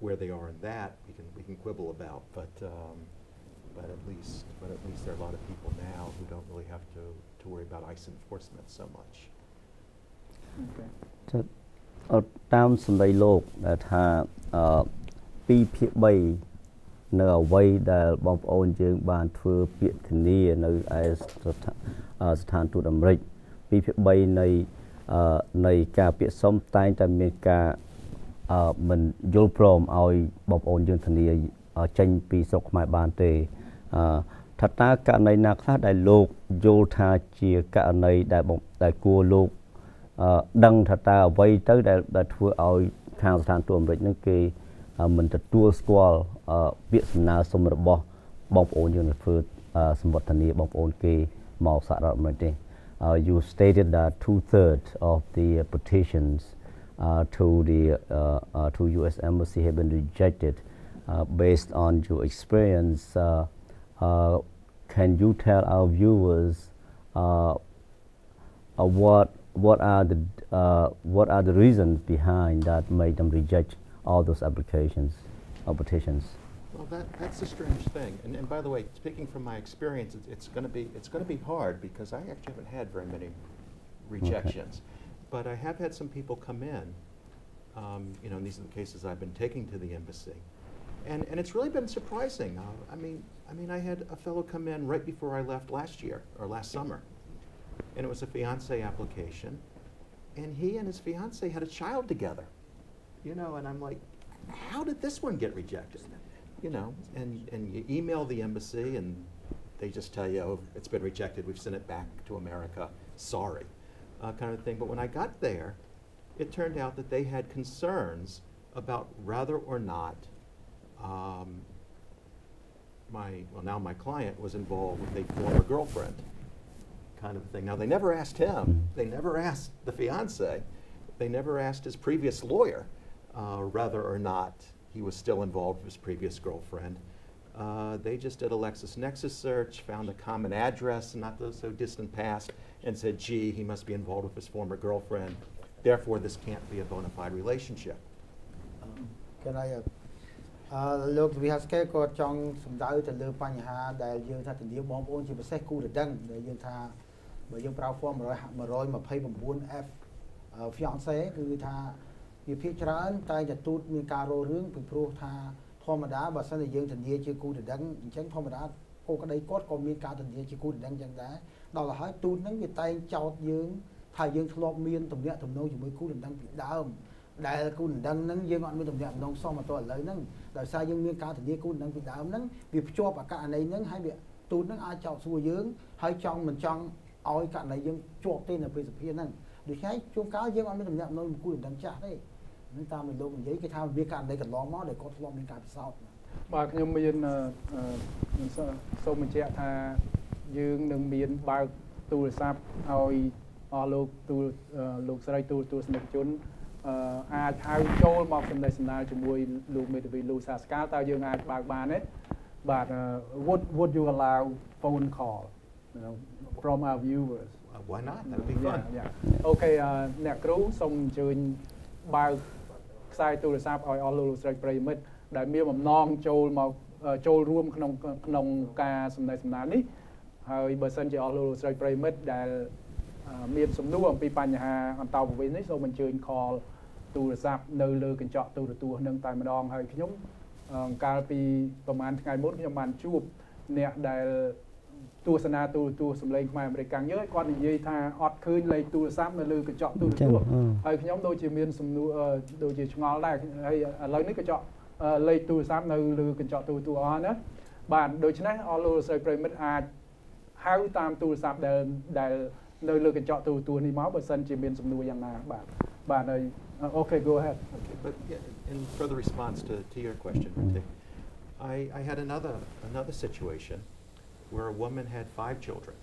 where they are in that, we can, we can quibble about, but, um, but at least, but at least there are a lot of people now who don't really have to, to worry about ICE enforcement so much. ទៅអត់តាមសម្ដីលោកដែលថាអឺ2ភាគ3នៅអ្វីដែលបងប្អូនយើងបានធ្វើពាក្យធានានៅឯស្ថាអឺស្ថានទូតអាមេរិក2ភាគ3នៃអឺនៃការពាក្យសុំតែងតែមានការអឺ មិនយល់ព្រមឲ្យបងប្អូនយើងធានាអឺចេញពីស្រុកខ្មែរបានទេអឺថាតើករណីណាខ្លះដែលលោកយល់ថាជាករណីដែលបងដែលគួរលោកអឺដឹងថាតើអ្វីទៅដែលដែលធ្វើឲ្យខាងស្ថានទូតអាមេរិកនឹងគេអឺមិនទទួលស្គាល់អឺពាក្យសំណើសុំរបស់បងប្អូនយើងនៅធ្វើអឺសម្បត្តិនាបងប្អូនគេមកសហរដ្ឋអាមេរិកទេ Uh, you stated that two-thirds of the petitions uh, to the uh, uh, to U.S. Embassy have been rejected. Uh, based on your experience, uh, uh, can you tell our viewers uh, uh, what what are the uh, what are the reasons behind that made them reject all those applications or petitions? Well, that, that's a strange thing. And, and by the way, speaking from my experience, it's, it's going to be it's going to be hard because I actually haven't had very many rejections, but I have had some people come in. Um, you know, and these are the cases I've been taking to the embassy, and and it's really been surprising. Uh, I mean, I mean, I had a fellow come in right before I left last year or last summer, and it was a fiance application, and he and his fiance had a child together. You know, and I'm like, how did this one get rejected? You know, and, and you email the embassy and they just tell you, oh, it's been rejected, we've sent it back to America, sorry, uh, kind of thing. But when I got there, it turned out that they had concerns about whether or not um, my, well, now my client was involved with a former girlfriend kind of thing. Now, they never asked him, they never asked the fiance, they never asked his previous lawyer uh, whether or not he was still involved with his previous girlfriend. Uh, they just did a LexisNexis search, found a common address, not the so distant past, and said, gee, he must be involved with his former girlfriend. Therefore, this can't be a bona fide relationship. គេថាអឺលោកវិហាស្កេក៏ចង់សម្ដៅទៅលើបញ្ហាដែលយើងថាធានាបងប្អូនជាពិសេសគូដណ្ដឹងដែលយើងថាបើយើងប្រើ form 129F fiance គឺថាវាភាគច្រើនតែតែទូតមានការរោរឿងពីព្រោះថាធម្មតាបើសិនជាយើងធានាជាគូដណ្ដឹងអញ្ចឹងធម្មតាគោលក្តីគាត់ក៏មានការធានាជាគូដណ្ដឹងអញ្ចឹងដែរ ដល់ទៅហើយទូតហ្នឹងវាតែងចោតយើងថាយើងធ្លាប់មានទំនាក់ទំនងជាមួយគូដណ្ដឹងពីដើមដែលគូដណ្ដឹងហ្នឹងយើងអត់មានទំនាក់ទំនងសមមកទល់ឥឡូវហ្នឹងដោយសារយើងមានការធានាគូដណ្ដឹងពីដើមហ្នឹងវាភ្ជាប់អាករណីហ្នឹងហើយវាទូតហ្នឹងអាចចោទសួរយើងហើយចង់មិនចង់ឲ្យករណីយើងជាប់ទេនៅពេលសភាហ្នឹងដូច្នេះជួនកាលយើងអត់មានទំនាក់ទំនងជាមួយគូដណ្ដឹងចាស់ទេហ្នឹងតាមដែលលោកនិយាយគេថាវាករណីកន្លងមកដែលគាត់ធ្លាប់មានការពិសោធន៍បាទខ្ញុំមានអឺអឺខ្ញុំសូសូមបញ្ជាក់ថា យើងនឹងមានបើកទូរស័ព្ទឲ្យអស់លោកទូរអឺលោកស្រីទូរទស្សនិកជនអឺអាចហៅចូលមកសម្ដែងសម្ដាលជាមួយលោកមេធាវីលូសាស្កាតើយើងអាចបើកបានទេបាទអឺ would would you allow phone call you know from our viewers Uh, why not? That would be fun. អូខេអឺអ្នកគ្រូសូមអញ្ជើញបើកខ្សែទូរស័ព្ទឲ្យអស់លោកលោកស្រីប្រិយមិត្តដែលមានបំណងចូលមកអឺចូលរួមក្នុងក្នុងការសម្ដែងសម្ដាលនេះ ហើយបើសិនជាអស់លោកលោកស្រីប្រិយមិត្តដែលអឺមានសំណួរអំពីបញ្ហាអន្តោប្រវេសន៍នេះសូមអញ្ជើញ call ទូរស័ព្ទនៅលើកញ្ចក់ទូរទស្សន៍នឹងតែម្ដងហើយខ្ញុំអឺកាលពីប្រហែលថ្ងៃមុនខ្ញុំបានជួបអ្នកដែលទស្សនាទូរទស្សន៍សម្លេងខ្មែរអាមេរិកកាំងយើងគាត់និយាយថាអត់ឃើញលេខទូរស័ព្ទនៅលើកញ្ចក់ទូរទស្សន៍អឺហើយខ្ញុំដូចជាមានសំណួរអឺដូចជាឆ្ងល់ដែរហើយឥឡូវនេះកញ្ចក់អឺលេខទូរស័ព្ទនៅលើកញ្ចក់ទូរទស្សន៍អស់ណាបាទដូច្នេះអស់លោកលោកស្រីប្រិមិត្តអាច ហៅតាមទូរស័ព្ទដែលដែលនៅលើកញ្ចក់ទូរទស្សន៍នេះមកបើសិនជាមានសំណួរយ៉ាងណាបាទបាទហើយអូខេ go ahead Okay, but yeah, in further response to, to your question, Ritik, I, I had another, another situation where a woman had five children.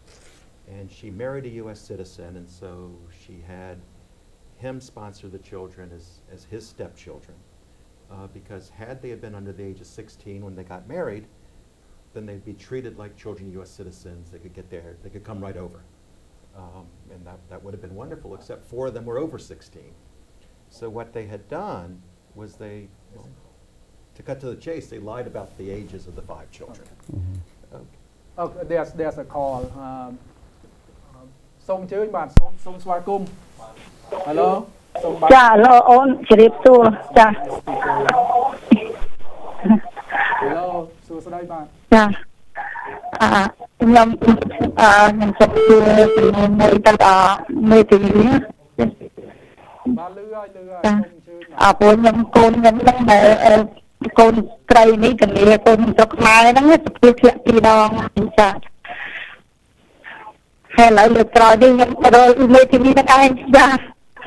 And she married a U.S. citizen, and so she had him sponsor the children as, as his stepchildren. Uh, because had they have been under the age of 16 when they got married, then they'd be treated like children of U.S. citizens. They could get there, they could come right over. Um, and that, that would have been wonderful, except four of them were over 16. So what they had done was they, well, to cut to the chase, they lied about the ages of the five children. Okay. Oh, there's there's a call អឺសូមអញ្ជើញបាទសូមសូមស្វាគមន៍ Hello សូមបាទ ចាឡូអូនជម្រាបសួរចា Hello សួស្តីបាទចាអឺខ្ញុំអឺខ្ញុំសុំសួរពីមួយទៅដល់មេធាវីណាបាទលឺហើយលឺហើយសូមអញ្ជើញបាទអើព្រោះខ្ញុំកូនខ្ញុំហ្នឹងដែលអឺកូនស្រីនេះកលាកូនស្រុកខ្មែរហ្នឹងទៅធ្វើធ្លាក់ពីរដងចាហើយឥឡូវលើកក្រោយនេះខ្ញុំរកមេធាវីហ្នឹងឯងចា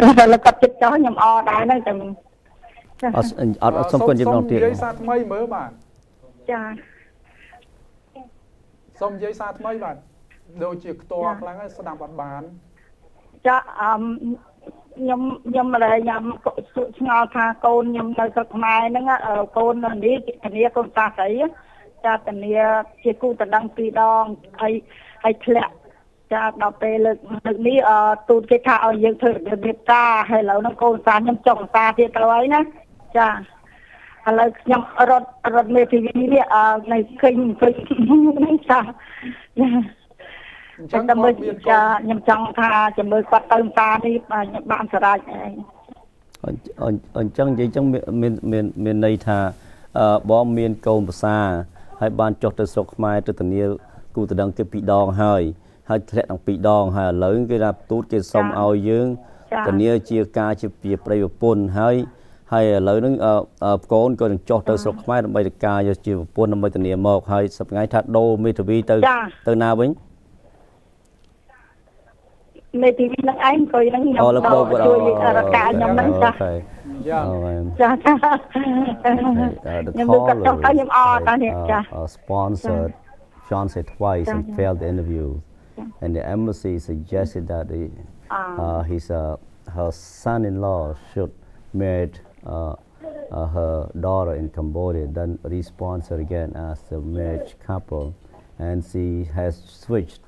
ហើយលើកគាត់ចិត្តចោះខ្ញុំអរដែរហ្នឹងតែចាអត់អត់អត់សុំគុណជំនងទៀតសូមនិយាយសារថ្មីមើលបាទ ចាសូមនិយាយសារថ្មីបាទដូចជាខ្ទាល់ចាខ្លាំងហើយស្ដាប់អត់បានចាអឺខ្ញុំខ្ញុំម្ល៉េះខ្ញុំឆ្ងល់ថាកូនខ្ញុំនៅស្រុកខ្មែរហ្នឹងអឺកូននៅនេះធានាកូនតាស្រីចាធានាជាគូតដឹងពីរដងហើយហើយធ្លាក់ចាដល់ពេលលើកលើកនេះអឺទូតគេថាឲ្យយើងធ្វើរបៀបរៀបការហើយឥឡូវហ្នឹងកូនតាខ្ញុំចុះតាទៀតទៅហើយណាចា ឥឡូវខ្ញុំរត់រត់មេធាវីនេះអឺនៅឃើញឃើញហ្នឹងចាចាអញ្ចឹចឹងងដើម្បីគាត់មានកូចានខ្ញុំចង់ថាចាំមើលគាត់ទៅតានេះបាទខ្ញុំបានសម្រេចឯងអញ្អញ្អញ្ចឹងនិយាយអញ្ចឹងមានមានមានមានន័យថាអឺបងមានកូនភាសាហើយបានចុះទៅស្រុកខ្មែរទៅធានាគូតដឹងគេពីរដងហើយហើយធ្លាក់ទាំងពីរដងហើយឥឡូវគេថាទូតគេសុំឲ្យយើងធានាជាការជាជាប្រិយប្រពន្ធហើយ ហើយឥឡូវហ្នឹងអឺអឺកូនក៏នឹងចុះទៅស្រុកខ្មែរដើម្បីទៅការយកជាប្រពន្ធដើម្បីធានាមកហើយសប្តាហ៍ថាដូរមេធាវីទៅទៅណាវិញមេទីវីនឹងឯងអង្គុយនឹងខ្ញុំអូលោកបងបងជួយរកការខ្ញុំហ្នឹងចាអូខេយ៉ាអូខេចាចា Uh, the ខ្ញុំលើកគាត់ចង់ទៅ caller ខ្ញុំអរតានេះ uh, ចា uh, sponsored Fiance twice and Yeah. failed the interview, and the embassy suggested that the, Ah. uh, his uh, her son-in-law should marry uh, uh, her daughter in Cambodia, then re-sponsor again as a marriage couple, and she has switched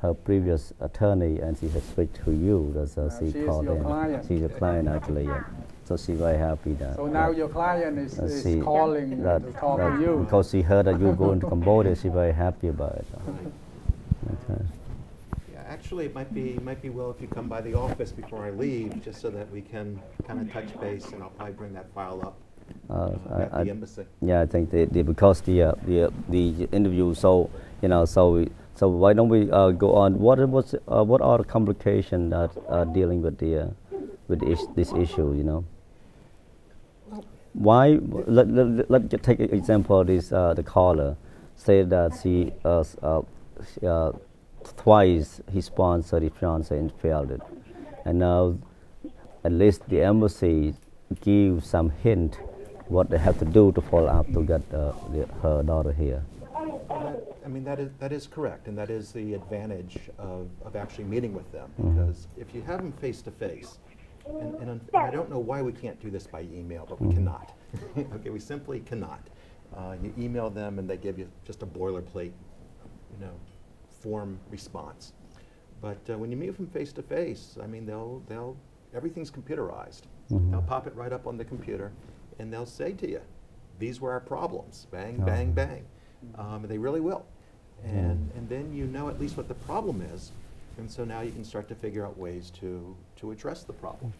her previous attorney, and she has switched to you. That's uh, she she called in. client. She's your client actually, yeah. So she's very happy that. So now your client is, Uh, calling that, to talk that to you. because she heard that you going to Cambodia, she's very happy about it. Okay. Actually, it might be, might be well if you come by the office before I leave, just so that we can kind of touch base, and I'll probably bring that file up Uh, at I, the embassy. yeah, I think the, the, because the, uh, the uh, the interview so you know so we, so why don't we uh, go on? What was uh, what are the complications that are dealing with the uh, with the is- this issue? You know. Why? Let, let, let, us take an example. of This uh, the caller said that she she, uh, twice he sponsored his fiance and failed it, and now at least the embassy gives some hint what they have to do to follow up to get uh, the, her daughter here. I mean, that is, that is correct, and that is the advantage of, of actually meeting with them, Mhm. because if you have them face to face, and, and and I don't know why we can't do this by email, but we Mhm. cannot. Okay, we simply cannot. Uh, You email them and they give you just a boilerplate, you know, form response. But uh, when you meet with them face to face, I mean, they'll, they'll, everything's computerized. Mhm. They'll pop it right up on the computer, and they'll say to you, these were our problems, bang, Oh. bang, bang. Um, and they really will. And, and then you know at least what the problem is, and so now you can start to figure out ways to, to address the problem.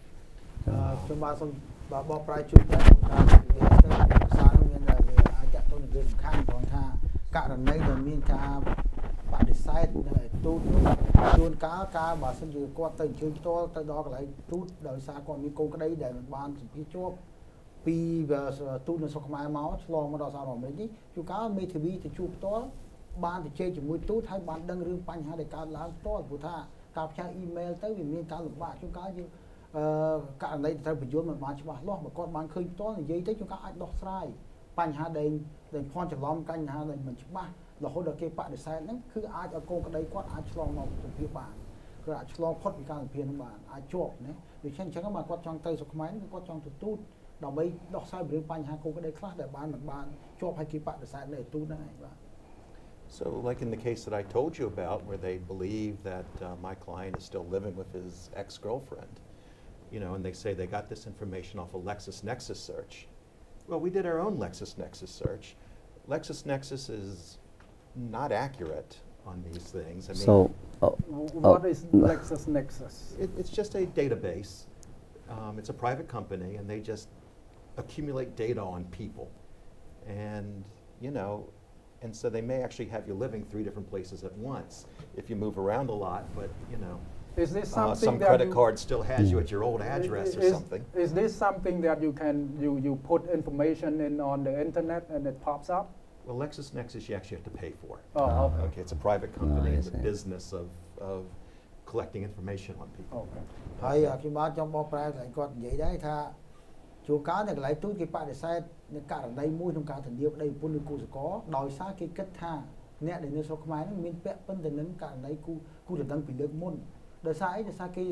អឺខ្ញុំបាទសូមបាទបកប្រែជួយតែតាមវាទៅភាសានោះមានតែវាអាចតទៅនឹងរឿងសំខាន់ព្រោះថាករណីដែលមានការ បដិសេធនៅឯទូតនោះជួនកាលការបើសិនជាគាត់ទៅអញ្ជើញផ្ទាល់ទៅដល់កន្លែងទូតដោយសារគាត់មានកូនក្តីដែលមិនបានសម្ភារជាប់ពីទូតនៅស្រុកខ្មែរមកឆ្លងមកដល់សហរដ្ឋអាមេរិកនេះជួនកាលមេធាវីទៅជួបផ្ទាល់បានទៅជែកជាមួយទូតហើយបានដឹងរឿងបញ្ហាដែលកើតឡើងផ្ទាល់ព្រោះថាការផ្ញើអ៊ីមែលទៅវាមានការលំបាកជួនកាលយើងអឺករណីទៅបញ្យល់មិនបានច្បាស់លាស់បើគាត់បានឃើញផ្ទាល់និយាយទៅជួនកាលអាចដោះស្រាយ បញ្ហាដែលដែលភ័ន្តច្រឡំបញ្ហាដែលមិនច្បាស់រហូតដល់គេបដិសេធហ្នឹងគឺអាចឲ្យកូនក្តីគាត់អាចឆ្លងមកសម្ភារបានគឺអាចឆ្លងផុតពីការសម្ភារហ្នឹងបានអាចជាប់ណាដូច្នេះអញ្ចឹងមកគាត់ចង់ទៅស្រុកខ្មែរគឺគាត់ចង់ទៅទូតដើម្បីដោះស្រាយរឿងបញ្ហាកូនក្តីខ្លះដែលបានមិនបានជាប់ឲ្យគេបដិសេធនៅឯទូតហ្នឹងឯងបាទ So like in the case that I told you about, where they believe that uh, my client is still living with his ex-girlfriend, you know, and they say they got this information off a LexisNexis search, well, we did our own LexisNexis search. LexisNexis is not accurate on these things. I mean, so uh, What is no. LexisNexis? It, it's just a database. Um, it's a private company, and they just accumulate data on people. And, you know, and so they may actually have you living three different places at once if you move around a lot, but, you know, Is this uh, something some that credit you- card still has you at your old address or is- something. Is this something that you can, you, you put information in on the internet and it pops up? Well, LexisNexis, you actually have to pay for. Oh, okay. Okay, it's a private company I in the see. business of, of collecting information on people. Okay. ហើយអ่าខ្ញុំបាទចង់បកប្រែតែគាត់និយាយដែរថាជួនកាលនៅកន្លែងទូតគេបដិសេធនៅករណីមួយក្នុងការធានាប្តីប្រពន្ធឬគូសកលដោយសារគេគិតថាអ្នកដែលនៅស្រុកខ្មែរហ្នឹងមានពាក់ព័ន្ធទៅនឹងករណីគូគូដណ្ដឹងពីលើកមុន ដោយសារអីដោយសារគេ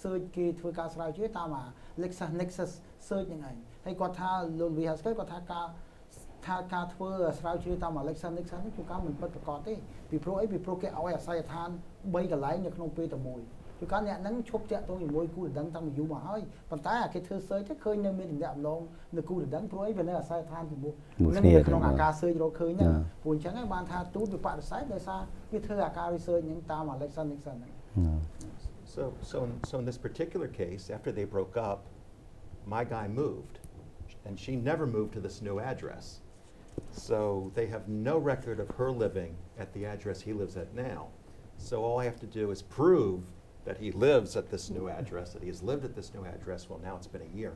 search គេធ្វើការស្រាវជ្រាវតាមអា Lexus Nexus search ហ្នឹងឯងហើយគាត់ថា លោក V Haskell គាត់ថាការថាការធ្វើស្រាវជ្រាវតាម Alexa Nexus នេះជួនកាលមិនពិតប្រាកដទេពីព្រោះអីពីព្រោះគេឲ្យអាស័យដ្ឋាន3កន្លែងនៅក្នុងពេលតែមួយជួនកាលអ្នកហ្នឹងឈប់តាក់ទងជាមួយគូដណ្ដឹងតាំងពីយូរមកហើយប៉ុន្តែអាគេធ្វើ search ទៅឃើញនៅមានតំណែងម្លងនៅគូដណ្ដឹងព្រោះអីវានៅអាស័យដ្ឋានជាមួយមួយនឹងគ្នានៅក្នុងទៅអាការ search រកឃើញហ្នឹងចាព្រោះអញ្ចឹងហើយបានថាទូតវាបដិសេធដោយសារវាធ្វើអាការ research ហ្នឹងតាម Alexa Nixon ហ្នឹង no. So, so, in, so in this particular case, after they broke up, my guy moved, and she never moved to this new address. So they have no record of her living at the address he lives at now. So all I have to do is prove that he lives at this new address, that he has lived at this new address. Well, now it's been a year.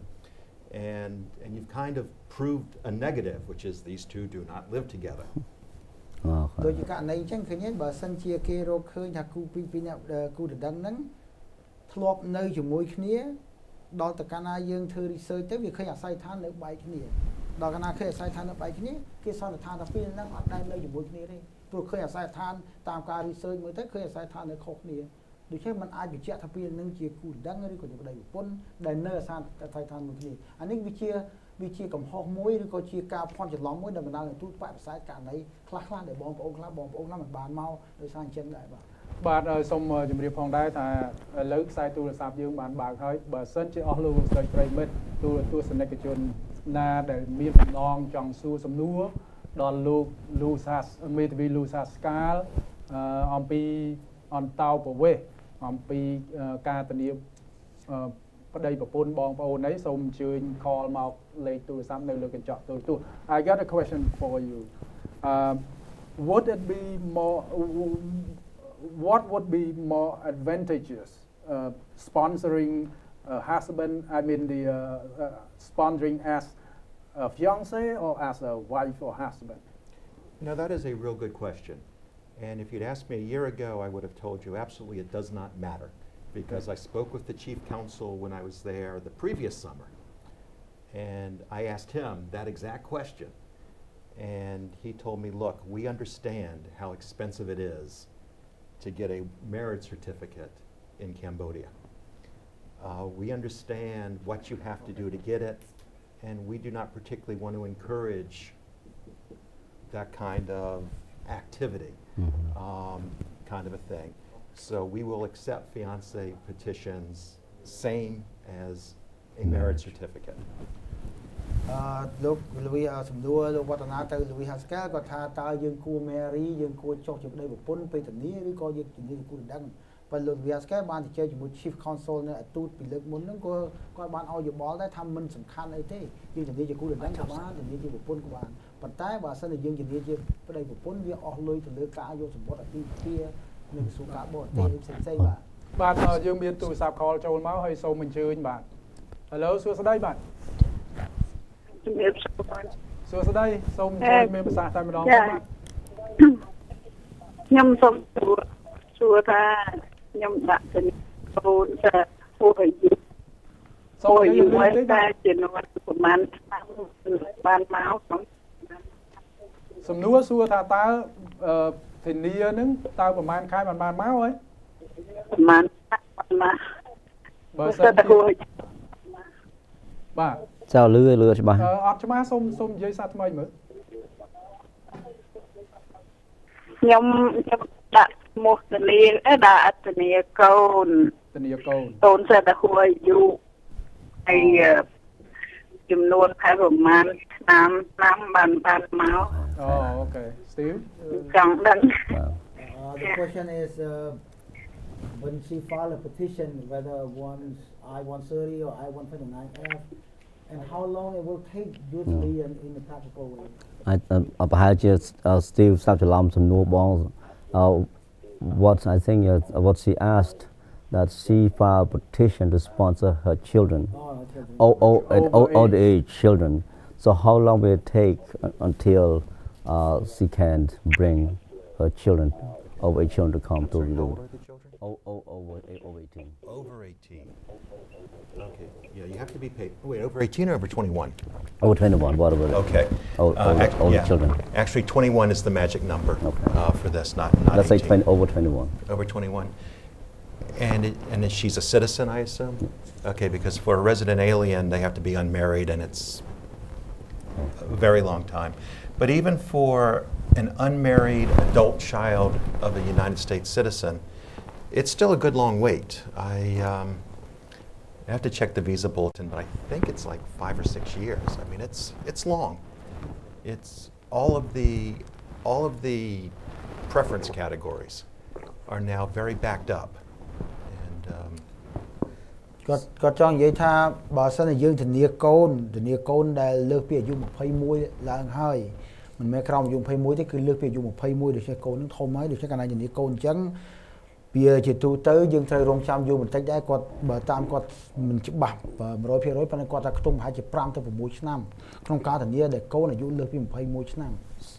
And, and you've kind of proved a negative, which is these two do not live together. អូ ដូច ខេ ជាករណីអញ្ចឹងឃើញហើយបើសិនជាគេរកឃើញថាគូពីរពីរអ្នកអឺគូដណ្ដឹងហ្នឹង ធ្លាប់នៅជាមួយគ្នាដល់តែកាលណាយើងធ្វើ research ទៅវាឃើញអាស័យដ្ឋាននៅបែកគ្នាដល់កាលណាឃើញអាស័យដ្ឋាននៅបែកគ្នាគេសន្និដ្ឋានថាពីរហ្នឹងអត់ដែលនៅជាមួយគ្នាទេព្រោះឃើញអាស័យដ្ឋានតាមការ research មើលទៅឃើញអាស័យដ្ឋាននៅខុសគ្នាដូច្នេះมันអាចបញ្ជាក់ថាពីរហ្នឹងជាគូដណ្ដឹងឬក៏ជាប្តីប្រពន្ធដែលនៅអាស័យដ្ឋានមួយគ្នាអានេះវាជាវាជាកំហុសមួយឬក៏ជាការភ័ន្តច្រឡំមួយដែលបណ្ដាលឲ្យទូតបដិសេធករណីខ្លះខ្លះដែលបងប្អូនខ្លះបងប្អូនខ្លះមិនបានមកដោយសារអញ្ចឹងដែរបាទ បាទអឺសូមអឺជម្រាបផងដែរថាឥឡូវខ្សែទូរស័ព្ទយើងបានបើកហើយបើសិនជាអស់លោកលោកស្រីប្រិយមិត្តទូរទស្សនិកជនណាដែលមានបំណងចង់សួរសំណួរដល់លោកលូសាសមេធាវីលូសាសកាលអឺអំពីអន្តោប្រវេសន៍អំពីអឺការធានាអឺប្តីប្រពន្ធបងប្អូនអីសូមអញ្ជើញ call មកលេខទូរស័ព្ទនៅលើកញ្ចក់ទូរទស្សន៍ I got a question for you um, would it be more what would be more advantageous uh, sponsoring a husband i mean the uh, uh, sponsoring as a fiance or as a wife or husband Now, that is a real good question. And if you'd asked me a year ago, I would have told you absolutely it does not matter. Because I spoke with the chief counsel when I was there the previous summer. And I asked him that exact question. And he told me, look, we understand how expensive it is to get a marriage certificate in Cambodia. Uh, we understand what you have to do to get it, and we do not particularly want to encourage that kind of activity, um, kind of a thing. So we will accept fiance petitions, same as a marriage certificate. អឺលោកលូវីសំដួរលោកវឌ្ឍនាទៅលូវីហាស្កាគាត់ថាតើយើងគួរ marry យើងគួរចុះជាប្តីប្រពន្ធពេលធានាឬក៏យើងធានាគូដណ្ដឹងប៉ុន្តែលោកលូវីហាស្កាបានទៅជែកជាមួយ chief counsel នៅអទូតពីលើកមុនហ្នឹងក៏គាត់បានឲ្យយោបល់ដែរថាមិនសំខាន់អីទេយើងធានាជាគូដណ្ដឹងក៏បានធានាជាប្រពន្ធក៏បានប៉ុន្តែបើសិនជាយើងធានាជាប្តីប្រពន្ធវាអស់លុយទៅលើការយកសម្បត្តិអតិភិបនៅក្រសួងការបរទេសផ្សេងផ្សេងៗបាទបាទអឺយើងមានទូរស័ព្ទ call ចូលមកហើយសូមអញ្ជើញបាទ Hello សួស្តីបាទ ជំរាបសួរបាទសួស្តីសូមអញ្ជើញមានប្រសាសន៍តែម្ដងចាបាទខ្ញុំសូមសួរសួរថាខ្ញុំដាក់ទៅកូនទៅហួរយូរសូមអញ្ជើញយូរលឿនតិចតែបាទជំនាន់ប្រហែលឆ្នាំបានមកក្នុងសំណួរសួរថាតើអឺធានាហ្នឹងតើប្រហែលខែបានបានមកហើយប្រហែលបានមកបើសិសិនតតែហួរ បាទចៅលឺឲ្យលឺច្បាស់អឺអត់ច្បាស់សូមសូមនិយាយសារថ្មីមើលខ្ញុំខ្ញុំដាក់ឈ្មោះតនីអេដាក់អត្តនីកូនធានាកូនកូនសិតតែហួរយូរហើយចំនួនខែប្រហែលឆ្នាំឆ្នាំបានបានមកអូអូខេ Steve ចង់ដឹងបាទ Uh, the question is uh, when she filed a petition, whether one's I-130 or I-129F, and how long it will take usually in, in a practical way. អាចអឺប្រហែលជាអឺ Steve សាប់ច្រឡំសំណួរបងអឺ what I think is what she asked that she filed petition to sponsor her children Oh, okay. all, all, at all, all the Overage. age children so how long will it take uh, until uh, she can bring her children over age children to come to Sorry, how live old are the children? O- o- over over 18 Over 18. Okay, yeah, you have to be paid, wait, over 18 or over 21? over 21 whatever. Okay. All- Uh, all- the yeah. children. Actually, 21 is the magic number Okay. uh, for this, not not let's say 18. 20 over 21 Over 21. And it- and she's a citizen, I assume? Okay, because for a resident alien, they have to be unmarried, and it's a very long time. But even for an unmarried adult child of a United States citizen, it's still a good long wait. I, um, I have to check the visa bulletin, but I think it's like five or six years. I mean, it's it's long. It's all of the all of the preference categories are now very backed up, and um, គាត់គាត់ចង់និយាយថាបើសិនជាយើងធានាកូនធានាកូនដែលលើសពីអាយុ21ឡើងហើយមិនមែនក្រោមអាយុ21ទេគឺលើសពីអាយុ21ដូច្នេះកូននឹងធំហើយដូច្នេះកាលណាធានាកូនអញ្ចឹង វាជាទូទៅយើងត្រូវរងចាំយូរបន្តិចដែរគាត់បើតាមគាត់មិនច្បាស់100%ប៉ុន្តែគាត់ថាខ្ទង់ប្រហែលជា5ទៅ6ឆ្នាំក្នុងការធានាដែលកូនអាយុលើសពី21ឆ្នាំ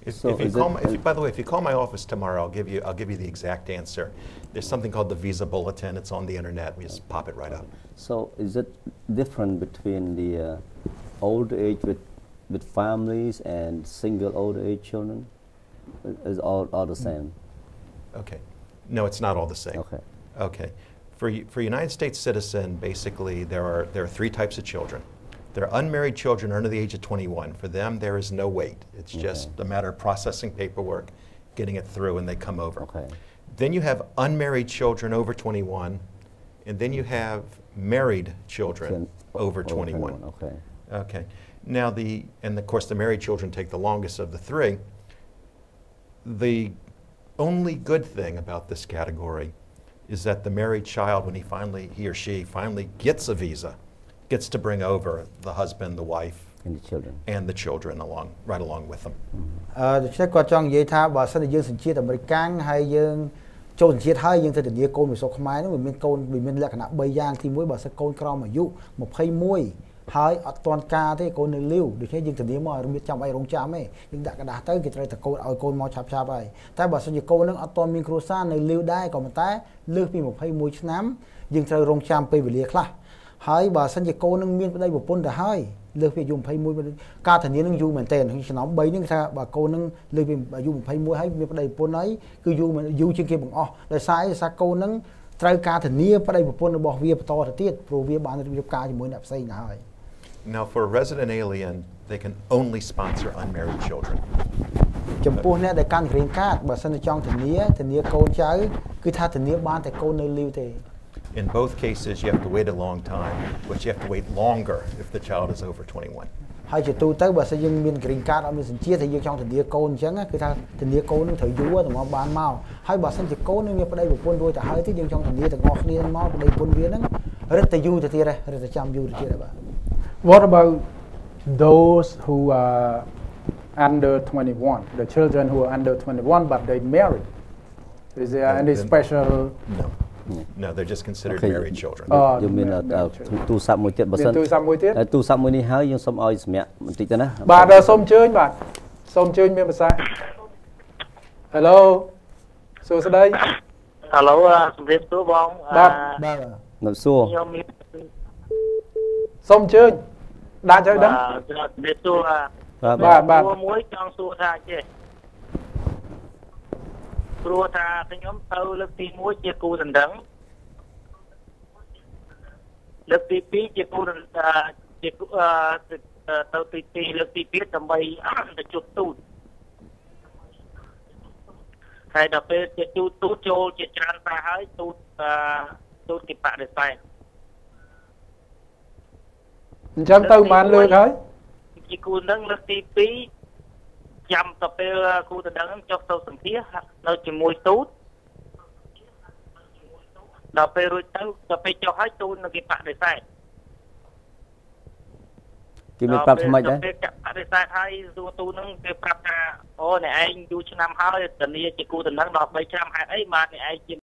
if, So if you is call it- my, if you, by the way, if you call my office tomorrow, I'll give you I'll give you the exact answer. There's something called the visa bulletin. It's on the internet. We just pop it right up. So is it different between the uh, old age with with families and single old age children? Is all all the same? Okay. No, it's not all the same. Okay. Okay. For, for United States citizen, basically, there are, there are three types of children. There are unmarried children under the age of 21. For them, there is no wait. It's just a matter of processing paperwork, getting it through, and they come over. Okay. Then you have unmarried children over 21, and then you have married children Children over 21. Okay. Okay. Now the and of course the married children take the longest of the three. The only good thing about this category is that the married child, when he finally he or she finally gets a visa, gets to bring over the husband, the wife, And the children. and the children along right along with them. អឺដូច្នេះគាត់ចង់និយាយថាបើសិនជាយើងសញ្ជាតិអាមេរិកាំងហើយយើងចូលសញ្ជាតិហើយយើងទៅធានាកូនវិសុខខ្មែរនោះវាមានកូនវាមានលក្ខណៈ3យ៉ាងទី1បើសិនកូនក្រោមអាយុ21 ហើយអត់ទាន់ការទេកូននៅលាវដូច្នេះយើងធានាមកឲ្យមានចាំអីរងចាំទេយើងដាក់กระดาษទៅគេត្រូវតែកូនឲ្យកូនមកឆាប់ឆាប់ហើយតែបើសិនជាកូននឹងអត់ទាន់មានគ្រួសារនៅលាវដែរក៏ប៉ុន្តែលើសពី21ឆ្នាំយើងត្រូវរងចាំពេលវេលាខ្លះ ហើយបើសិនជាកូននឹងមានប្តីប្រពន្ធទៅហើយលើសពីអាយុ21ការធានានឹងយូរមែនទែនក្នុងឆ្នាំ3ហ្នឹងគឺថាបើកូននឹងលើសពីអាយុ21ហើយមានប្តីប្រពន្ធហើយគឺយូរមែនយូរជាងគេបង្អស់ដោយសារអីដោយសារកូននឹងត្រូវការធានាប្តីប្រពន្ធរបស់វាបន្តទៅទៀតព្រោះវាបានរៀបការជាមួយអ្នកផ្សេងទៅហើយ Now, for a resident alien, they can only sponsor unmarried children. ចំពោះអ្នកដែលកាន់ green card បើសិនជាចង់ធានាធានាកូនចៅគឺថាធានាបានតែកូននៅលីវទេ In both cases, you have to wait a long time, but you have to wait longer if the child is over 21. ហើយជាទូទៅបើសិនយើងមាន green card អត់មានសញ្ជាតិហើយយើងចង់ធានាកូនអញ្ចឹងណាគឺថាធានាកូននឹងត្រូវយូរតែមកបានមកហើយបើសិនជាកូននឹងមានប្តីប្រពន្ធរួចទៅហើយទេយើងចង់ធានាទាំងអស់គ្នាមកប្តីប្រពន្ធវាហ្នឹងរឹតតែយូរទៅទៀតដែររឹតតែចាំយូរទៅទៀតដែរបាទ What about those who are under 21 the children who are under 21 but they married is there Uh, any then- special No. No, they're just considered Okay. married children. អ យើងមាន married អឺ children. ទូរស័ព្ទមួយទៀតបើ មាន សិន ទូរស័ព្ទមួយទៀត ហើយទូរស័ព្ទមួយនេះហើយយើងសូមឲ្យសម្រាប់បន្តិចទៅណា បាទដល់សូមអញ្ជើញបាទសូមអញ្ជើញមានភាសា Hello សួស្តី ហឡូជំរាបសួរបង បាទ បាទ នៅសួរ ខ្ញុំមាន សូមអញ្ជើញដាក់ចុយដឹងបាទជំរាបសួរបាទបាទបាទសួរមួយចង់សួរថាចេះព្រោះថាខ្ញុំទៅលើកទី1ជាគូដណ្ដឹងលើកទី2ជាគូដណ្អឺជាគូអឺទៅទី2លើកទី2ដើម្បីទៅជួបទូតហើយដល់ពេលជាទូតទូតចូលជាច្រើនតែហើយទូតអឺទូតគេបដិសេធ អញ្ចឹងទៅប្រហែលលើកហើយជាគូនឹងលើកទី2ចាំទៅពេលគូដណ្ដឹងចុះទៅសម្ភារនៅជាមួយទូតដល់ពេលរួចទៅដល់ពេលចុះហើយទូតនឹងគេបដិសេធគេមានប្រាប់ថ្មិចដែរដល់ពេលចាក់បដិសេធហើយទូទូនឹងគេប្រាប់ថាអូអ្នកឯងយូរឆ្នាំហើយធានាជាគូដណ្ដឹងដល់3ឆ្នាំហេតុអីបានអ្នកឯងជា